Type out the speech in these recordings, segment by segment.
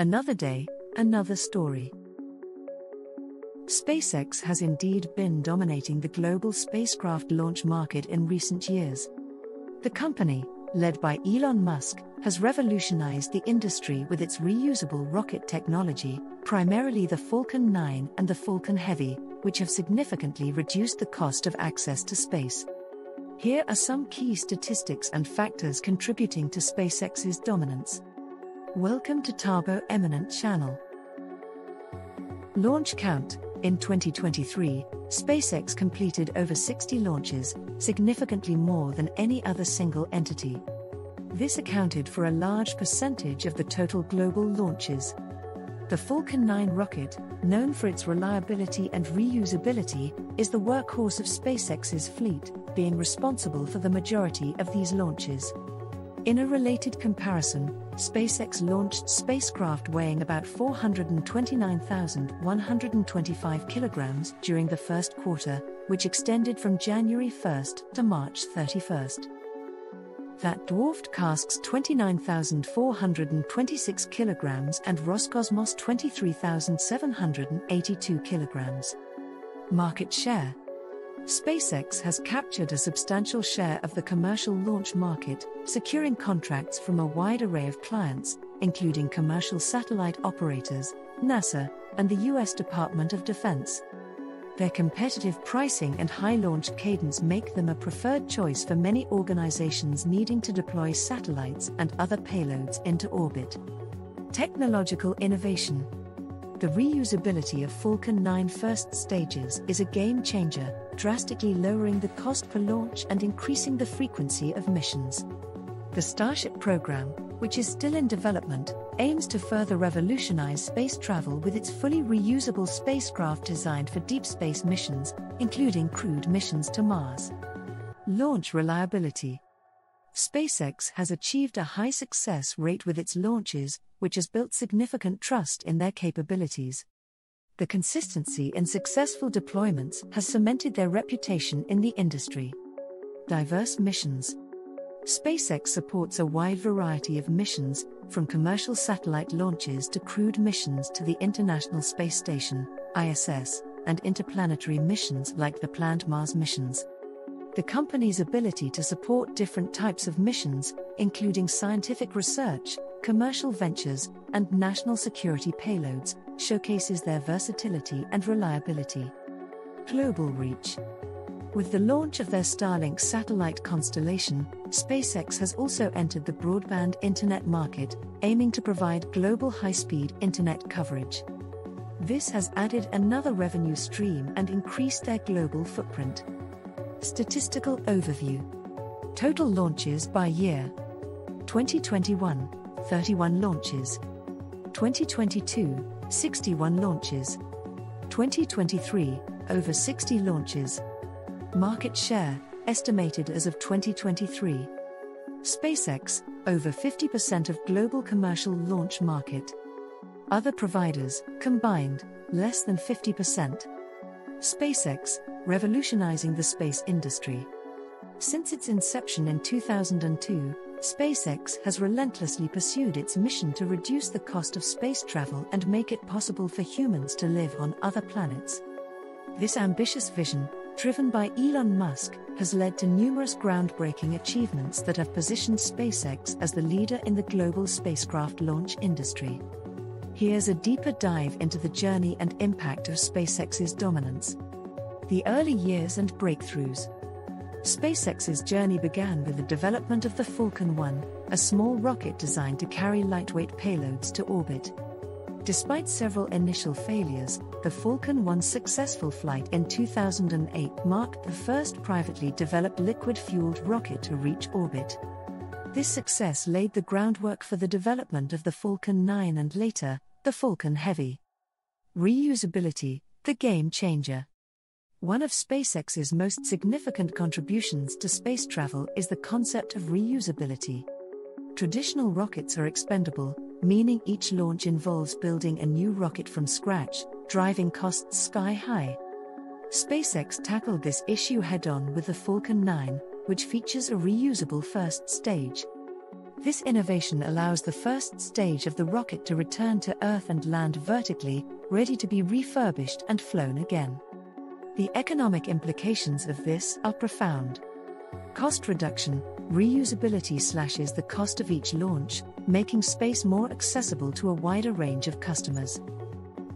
Another day, another story. SpaceX has indeed been dominating the global spacecraft launch market in recent years. The company, led by Elon Musk, has revolutionized the industry with its reusable rocket technology, primarily the Falcon 9 and the Falcon Heavy, which have significantly reduced the cost of access to space. Here are some key statistics and factors contributing to SpaceX's dominance. Welcome to Tabo Eminent Channel. Launch count In 2023, SpaceX completed over 60 launches, significantly more than any other single entity. This accounted for a large percentage of the total global launches. The Falcon 9 rocket, known for its reliability and reusability, is the workhorse of SpaceX's fleet, being responsible for the majority of these launches. In a related comparison, SpaceX launched spacecraft weighing about 429,125 kilograms during the first quarter, which extended from January 1st to March 31st that dwarfed CASC's 29,426 kilograms and Roscosmos 23,782 kilograms. Market share SpaceX has captured a substantial share of the commercial launch market, securing contracts from a wide array of clients, including commercial satellite operators, NASA, and the U.S. Department of Defense. Their competitive pricing and high launch cadence make them a preferred choice for many organizations needing to deploy satellites and other payloads into orbit. Technological innovation. The reusability of Falcon 9 first stages is a game changer, drastically lowering the cost per launch and increasing the frequency of missions. The Starship program, which is still in development, aims to further revolutionize space travel with its fully reusable spacecraft designed for deep space missions, including crewed missions to Mars. Launch reliability. SpaceX has achieved a high success rate with its launches, which has built significant trust in their capabilities. The consistency in successful deployments has cemented their reputation in the industry. Diverse missions. SpaceX supports a wide variety of missions, from commercial satellite launches to crewed missions to the International Space Station, ISS, and interplanetary missions like the planned Mars missions. The company's ability to support different types of missions, including scientific research, commercial ventures, and national security payloads, showcases their versatility and reliability. Global reach. With the launch of their Starlink satellite constellation, SpaceX has also entered the broadband internet market, aiming to provide global high speed internet coverage. This has added another revenue stream and increased their global footprint. Statistical Overview Total launches by year 2021 31 launches, 2022 61 launches, 2023 over 60 launches. Market share, estimated as of 2023. SpaceX, over 50% of global commercial launch market. Other providers, combined, less than 50%. SpaceX, revolutionizing the space industry. Since its inception in 2002, SpaceX has relentlessly pursued its mission to reduce the cost of space travel and make it possible for humans to live on other planets. This ambitious vision, driven by Elon Musk, has led to numerous groundbreaking achievements that have positioned SpaceX as the leader in the global spacecraft launch industry. Here's a deeper dive into the journey and impact of SpaceX's dominance. The early years and breakthroughs. SpaceX's journey began with the development of the Falcon 1, a small rocket designed to carry lightweight payloads to orbit. Despite several initial failures, the Falcon 1's successful flight in 2008 marked the first privately developed liquid fueled rocket to reach orbit. This success laid the groundwork for the development of the Falcon 9 and later, the Falcon Heavy. Reusability, the game changer. One of SpaceX's most significant contributions to space travel is the concept of reusability. Traditional rockets are expendable, meaning each launch involves building a new rocket from scratch, driving costs sky high. SpaceX tackled this issue head on with the Falcon 9, which features a reusable first stage. This innovation allows the first stage of the rocket to return to Earth and land vertically, ready to be refurbished and flown again. The economic implications of this are profound. Cost reduction, reusability slashes the cost of each launch, making space more accessible to a wider range of customers.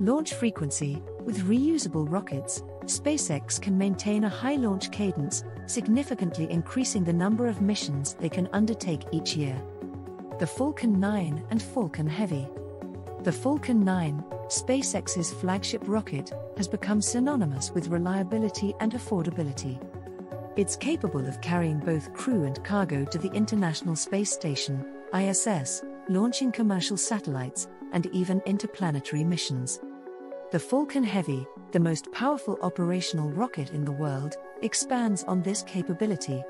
Launch frequency With reusable rockets, SpaceX can maintain a high launch cadence, significantly increasing the number of missions they can undertake each year. The Falcon 9 and Falcon Heavy. The Falcon 9, SpaceX's flagship rocket, has become synonymous with reliability and affordability. It's capable of carrying both crew and cargo to the International Space Station, ISS, launching commercial satellites, and even interplanetary missions. The Falcon Heavy, the most powerful operational rocket in the world, expands on this capability.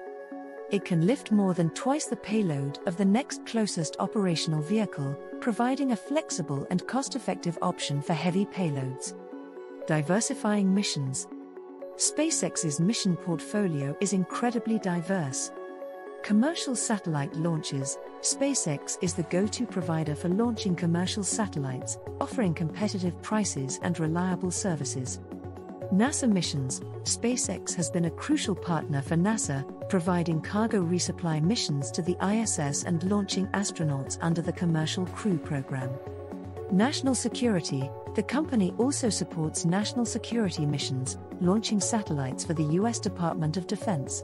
It can lift more than twice the payload of the next closest operational vehicle, providing a flexible and cost effective option for heavy payloads. Diversifying missions. SpaceX's mission portfolio is incredibly diverse. Commercial satellite launches SpaceX is the go to provider for launching commercial satellites, offering competitive prices and reliable services. NASA missions SpaceX has been a crucial partner for NASA, providing cargo resupply missions to the ISS and launching astronauts under the Commercial Crew Program. National security the company also supports national security missions, launching satellites for the U.S. Department of Defense.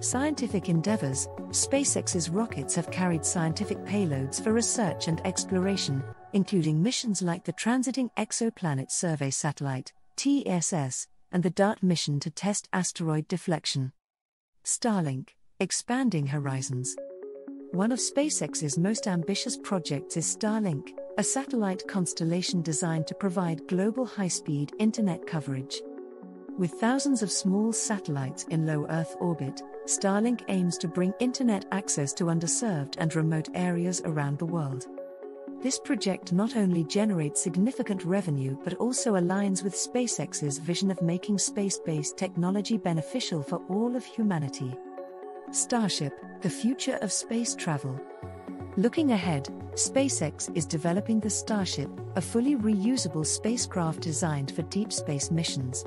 Scientific endeavors SpaceX's rockets have carried scientific payloads for research and exploration, including missions like the Transiting Exoplanet Survey Satellite, TESS, and the DART mission to test asteroid deflection. Starlink, expanding horizons. One of SpaceX's most ambitious projects is Starlink, a satellite constellation designed to provide global high speed internet coverage. With thousands of small satellites in low Earth orbit, Starlink aims to bring internet access to underserved and remote areas around the world. This project not only generates significant revenue but also aligns with SpaceX's vision of making space based technology beneficial for all of humanity. Starship, the future of space travel. Looking ahead, SpaceX is developing the Starship, a fully reusable spacecraft designed for deep space missions.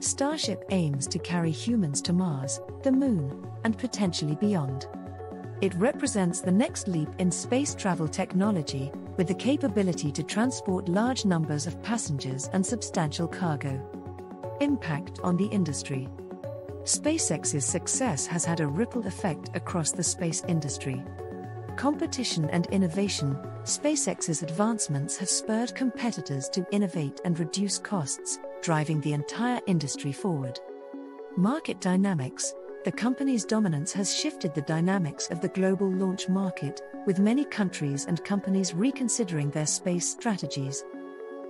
Starship aims to carry humans to Mars, the Moon, and potentially beyond. It represents the next leap in space travel technology, with the capability to transport large numbers of passengers and substantial cargo. Impact on the industry SpaceX's success has had a ripple effect across the space industry. Competition and innovation SpaceX's advancements have spurred competitors to innovate and reduce costs, driving the entire industry forward. Market dynamics the company's dominance has shifted the dynamics of the global launch market, with many countries and companies reconsidering their space strategies.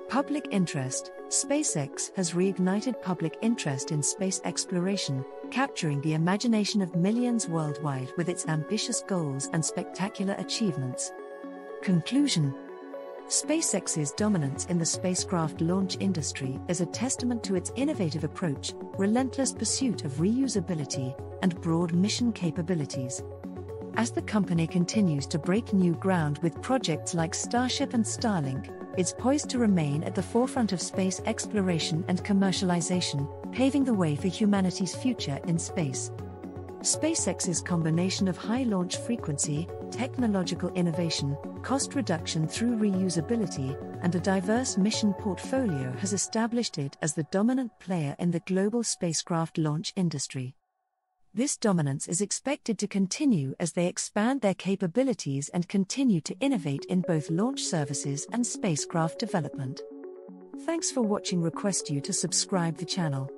Public interest SpaceX has reignited public interest in space exploration, capturing the imagination of millions worldwide with its ambitious goals and spectacular achievements. Conclusion SpaceX's dominance in the spacecraft launch industry is a testament to its innovative approach, relentless pursuit of reusability, and broad mission capabilities. As the company continues to break new ground with projects like Starship and Starlink, it's poised to remain at the forefront of space exploration and commercialization, paving the way for humanity's future in space. SpaceX's combination of high launch frequency, technological innovation, cost reduction through reusability, and a diverse mission portfolio has established it as the dominant player in the global spacecraft launch industry. This dominance is expected to continue as they expand their capabilities and continue to innovate in both launch services and spacecraft development. Thanks for watching. Request you to subscribe the channel.